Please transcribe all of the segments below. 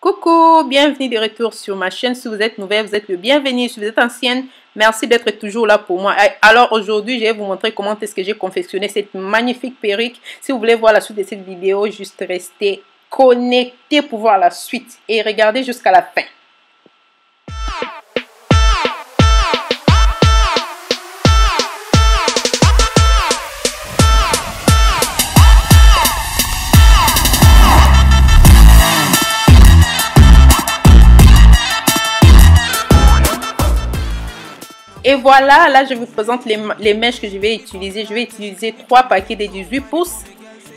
Coucou, bienvenue de retour sur ma chaîne. Si vous êtes nouvelle, vous êtes le bienvenu. Si vous êtes ancienne, merci d'être toujours là pour moi. Alors aujourd'hui, je vais vous montrer comment est-ce que j'ai confectionné cette magnifique perruque. Si vous voulez voir la suite de cette vidéo, juste restez connectés pour voir la suite et regardez jusqu'à la fin. Et voilà, là je vous présente les, mèches que je vais utiliser. Je vais utiliser 3 paquets de 18 pouces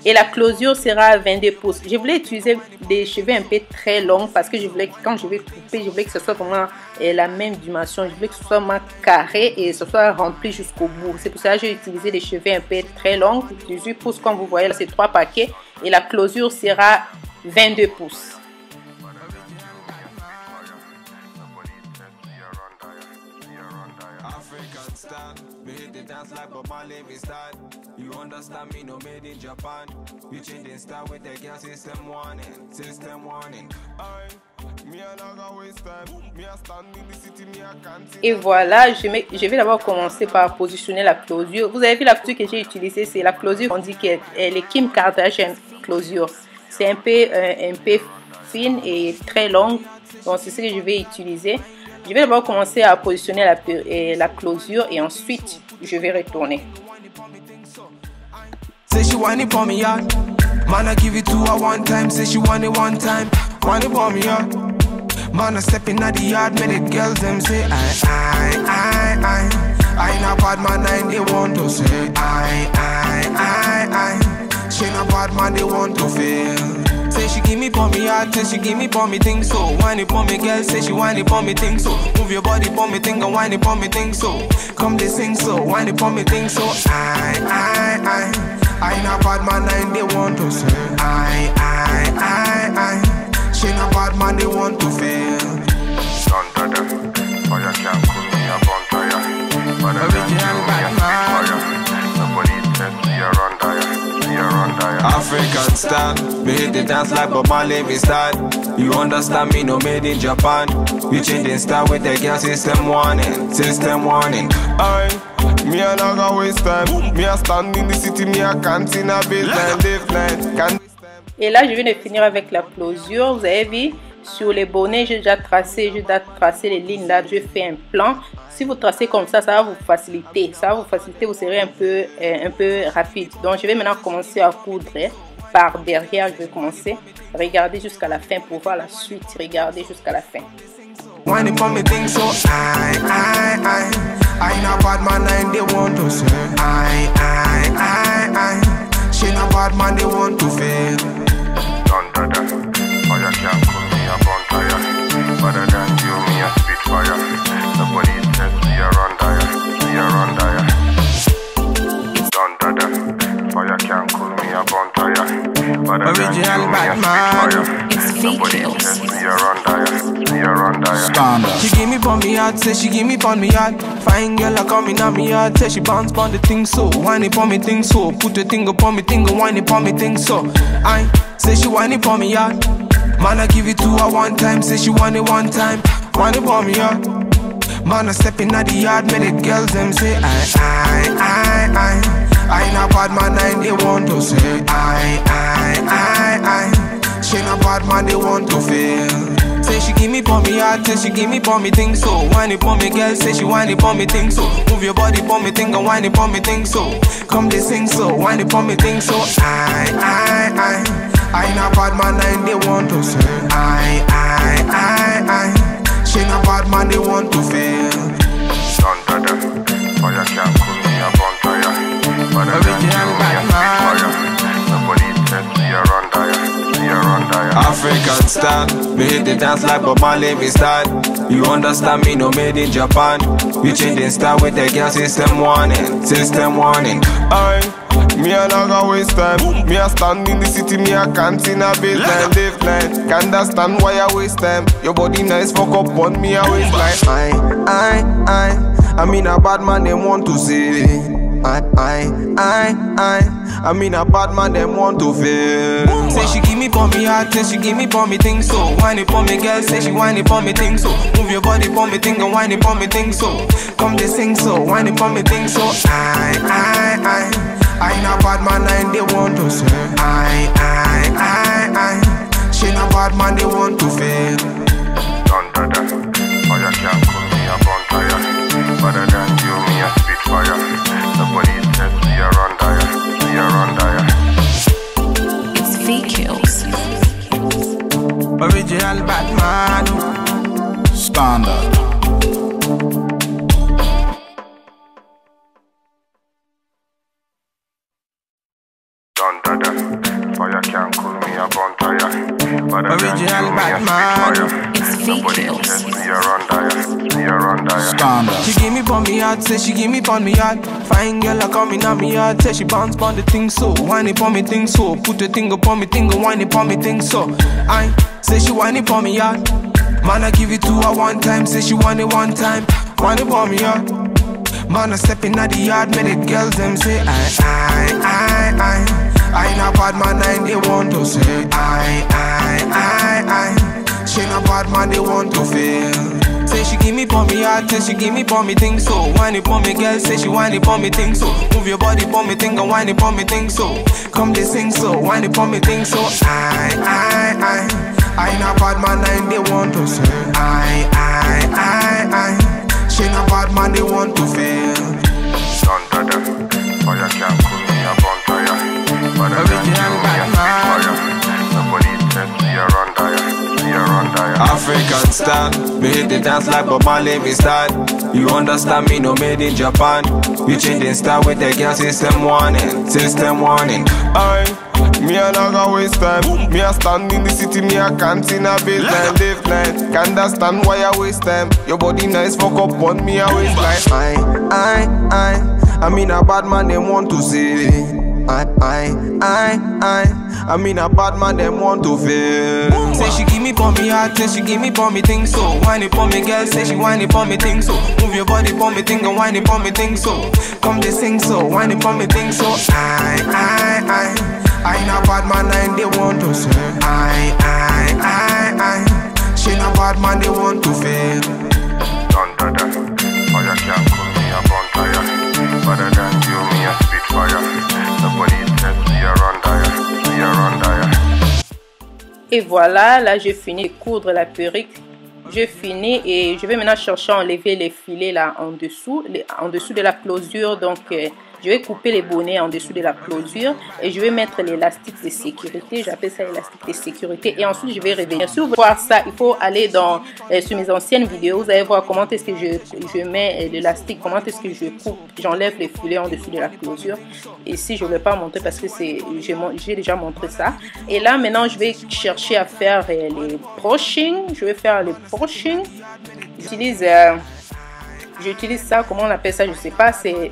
et la closure sera 22 pouces. Je voulais utiliser des cheveux un peu très longs parce que je voulais que quand je vais couper, je voulais que ce soit vraiment euh, la même dimension. Je voulais que ce soit vraiment carré et ce soit rempli jusqu'au bout. C'est pour ça que j'ai utilisé des cheveux un peu très longs, 18 pouces comme vous voyez là, c'est 3 paquets et la closure sera 22 pouces. Et voilà, je, je vais d'abord commencer par positionner la closure. Vous avez vu la closure que j'ai utilisée, c'est la closure on dit qu'elle est Kim Kardashian closure. C'est un peu, euh, un peu fine et très longue. Donc c'est ce que je vais utiliser. Je vais d'abord commencer à positionner la, la closure et ensuite je vais retourner. Man, step in yard. The girls them say I, I, I, I. I ain't a bad man, I want to say I, I, I, I. She want to feel. Say she give me for me heart, say she give me for me thing so. Whine it for me, girl, say she whine it for me thing so. Move your body for me, thing and whine it for me thing so. Come they sing so, whine it for me thing so. I, I, I, I ain't a bad man, I they want to say. I, I, I, I, she ain't a bad man, they want to feel. Don't do that, fire can't cool me, I want fire. But I African style, me hit the dance like Bob Marley, me style. You understand me, no made in Japan. We changing style with the girl system warning, system warning. I, me a not gonna waste time. Me a stand in the city, me a can't see a baseline, live Et là, je viens de finir avec la closure. Vous avez vu, sur les bonnets, j'ai déjà tracé, j'ai déjà tracé les lignes là, je fais un plan. Si vous tracez comme ça, ça va vous faciliter. Ça va vous faciliter, vous serez un peu, euh, un peu rapide. Donc, je vais maintenant commencer à coudre par derrière. Je vais commencer. Regardez jusqu'à la fin pour voir la suite. Regardez jusqu'à la fin. Heart, say she give me pon me heart. Fine girl, I come in on me heart, say she bounce pon the thing so. Whine it pon me thing so. Put the thing upon me thing, whine it pon me thing so. I say she whine it pon me heart. Man, I give it to her one time, say she want it one time. Whine it pon me heart. Man, I step in the yard, make girls them say I, I, I, I. I ain't a bad man, I they want to say I, I, I, I. She ain't a bad man, they want to feel. Say she give me for me heart, say she give me for me thing so. Whine it for me, girl, say she whine it for me thing so. Move your body for me thing and whine it for me thing so. Come they sing so, whine it for me thing so. I, I, I. I ain't a bad man, I they want to say I, I, I, I. She ain't a bad man, they want to feel. Don't do that, fire can't cool me, I'm on fire. African style, me hit the dance like Bob Marley, me style. You understand me, no made in Japan. We the style with the girl system warning, system warning. I, me a not gonna waste time. Me a stand in the city, me a can't see a baseline, live line. Can't understand why I waste time. Your body nice, fuck up on me, I waste like I, I, I. I mean a bad man, they want to see. I, I, I, I. I mean a bad man them want to feel. Say she give me for me heart, say she give me for me things so. Whine it for me girl, say she whine it for me things so. Move your body for me thing and whine it for me things so. Come they sing so, whine it for me things so. I, I, I. I ain't a bad man and they want to say. I, I, I, I. She not bad man they want to fail. Don dada, fire can't cool me a bonfire. Better than Original you, me Batman. It's V Nobody Kills. test me a run dire, me a run dire. She give me pon me heart, say she give me pon me heart. Fine girl, I come in on me heart, say she bounce pon the thing so. Whine it pon me thing so. Put the thing upon me thing, whine it pon me thing so. I say she whine it pon me heart. Man, I give it to her one time, say she want it one time. Whine it pon me heart. Man, I step in at the yard, make the girls them say I, I, I, I. I ain't a bad man, I they want to say I, I, I, I. She not bad man, they want to feel. Say she give me for me heart, say she give me for me thing so. Whine it for me girl, say she whine it for me thing so. Move your body for me thing and whine it for me thing so. Come they sing so, whine it for me thing so. I, I, I. I ain't a bad man, I they want to say I, I, I, I. She not bad man, they want to feel. Don dada, fire can't cool African style, me hit the dance like Bob Marley, me style. You understand me, no made in Japan. We changing style with the girl system warning, system warning. Aye, me a not gonna waste time. Me a stand in the city, me a can't in a baseline, live night. Can't understand why I waste time. Your body nice, fuck up on me a waistline. I, I, I, I mean a bad man, they want to see. I, I, I, I, I mean a bad man, them want to feel. Say she give me for me heart, say she give me for me thing so. Whine it for me girl, say she whine it for me thing so. Move your body for me thing and whine it for me thing so. Come they sing so, whine it for me thing so. I, I, I, I ain't a bad man, I ain't they want to say. I, I, I, I, she not bad man, they want to feel. Don dada, fire can't cool me a bonfire. Et voilà, là j'ai fini de coudre la perruque. Je finis et je vais maintenant chercher à enlever les filets là en dessous, en dessous de la closure. Donc euh, je vais couper les bonnets en dessous de la closure et je vais mettre l'élastique de sécurité. J'appelle ça l'élastique de sécurité. Et ensuite je vais revenir. Si vous voulez voir ça, il faut aller dans euh, sur mes anciennes vidéos. Vous allez voir comment est-ce que je, je mets euh, l'élastique, comment est-ce que je coupe, j'enlève les filets en dessous de la closure. Ici je ne vais pas montrer parce que c'est j'ai déjà montré ça. Et là maintenant je vais chercher à faire euh, les brushing. Je vais faire les brushing. J'utilise j'utilise ça, comment on appelle ça, je sais pas, c'est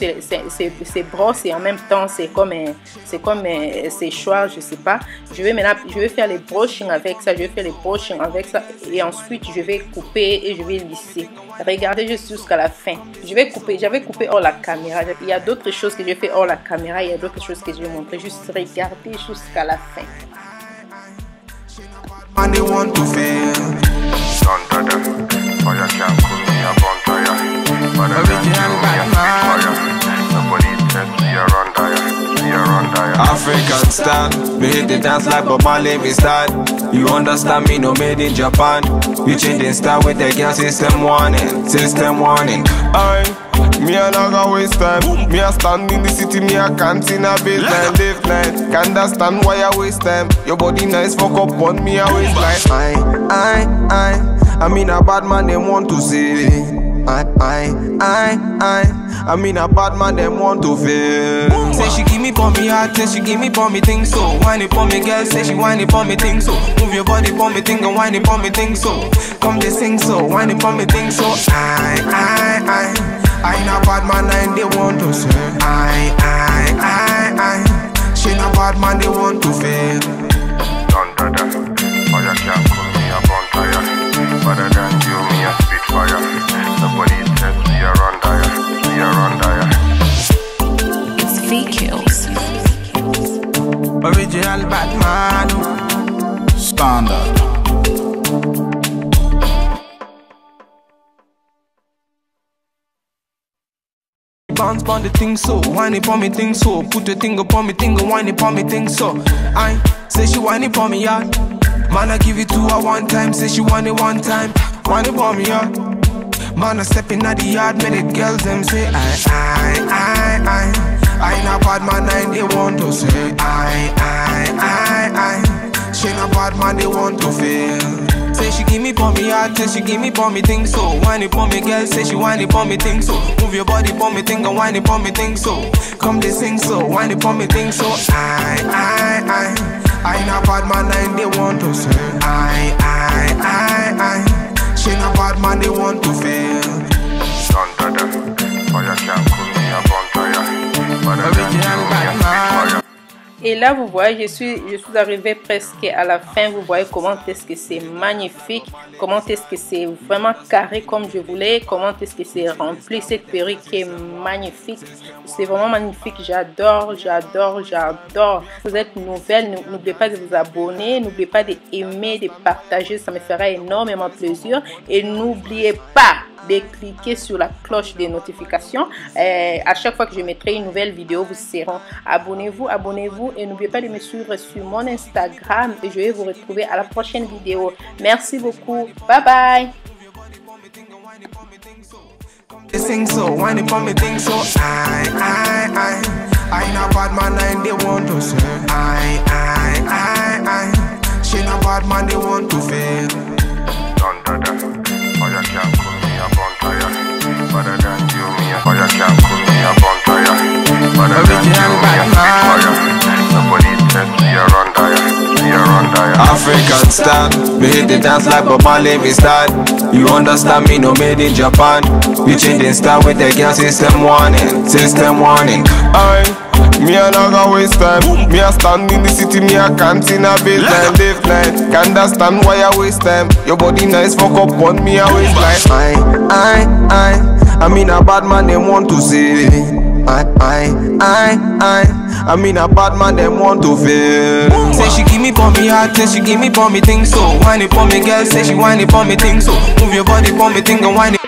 c'est- brosse et en même temps c'est comme un- c'est comme un séchoir, je sais pas. Je vais maintenant, je vais faire les brushing avec ça, je vais faire les brushing avec ça et ensuite je vais couper et je vais lisser. Regardez juste jusqu'à la fin. Je vais couper, j'avais coupé hors la caméra. Il y a d'autres choses que j'ai fait hors la caméra, il y a d'autres choses que je vais montrer. Juste regardez jusqu'à la fin. African style, me hit the dance like Bob Marley, me style. You understand me, no made in Japan. We changing style with the girl system warning, system warning. Aye, me a not gonna waste time. Me a stand in the city, me a can't in a baseline, live night. Can't understand why I waste time. Your body nice, fuck up on me a waistline. I, I, I, I mean a bad man, they want to see. I, I, I, I, I mean a bad man, them want to feel. Say she give me for me heart, say she give me for me thing so. Whine it for me girl, say she whine it for me thing so. Move your body for me thing and whine it for me thing so. Come they sing so, whine it for me thing so. I, I, I, I ain't a bad man, ain't they want to say. I, I, I, I, she not bad man, they want to feel. original Batman. Standard. Bounce on the thing so, whine it for me thing so, put the thing upon me thing, whine it for me thing so. I say she whine it for me yeah, man I give it to her one time, say she whine it one time, whine it for me yeah. Man, I step in at the yard, made it girls them say I, I, I, I. I ain't a bad man, I they want to say I I I I. She not bad man, they want to feel. Say she give me for me heart, say she give me for me thing so. Whine it for me girl, say she whine it for me thing so. Move your body for me thing and whine it for me thing so. Come they sing so, whine it for me thing so. I I I. I ain't a bad man, I they want to say I I I I. She not bad man, they want to feel. Don dada, fire Et là, vous voyez, je suis, je arrivée presque à la fin. Vous voyez comment est-ce que c'est magnifique, comment est-ce que c'est vraiment carré comme je voulais, comment est-ce que c'est rempli. Cette perruque est magnifique. C'est vraiment magnifique. J'adore, j'adore, j'adore. Vous êtes nouvelle, n'ou- n'oubliez pas de vous abonner, n'oubliez pas d'aimer, de partager. Ça me fera énormément plaisir. Et n'oubliez pas de cliquer sur la cloche des notifications. Euh, à chaque fois que je mettrai une nouvelle vidéo, vous serez abonnez-vous, abonnez-vous et n'oubliez pas de me suivre sur mon Instagram et je vais vous retrouver à la prochaine vidéo. Merci beaucoup. Bye bye. Better than you, Original me a spit Batman. fire. Nobody test me a run tire, me a run tire. African style, me hit the dance like Bob Marley, me style. You understand me, no made in Japan. We changing style with the girl system warning, system warning. I, me a not gonna waste time. Me a stand in the city, me a can't in a baseline, live line. Can't understand why I waste time. Your body nice, fuck up on me a waistline. I, I, I, I mean a bad man, they want to see. I, I, I, I, I mean a bad man, they want to feel. Say she give me for me heart, say she give me for me thing so. Whine it for me girl, say she whine it for me thing so. Move your body for me thing and whine it.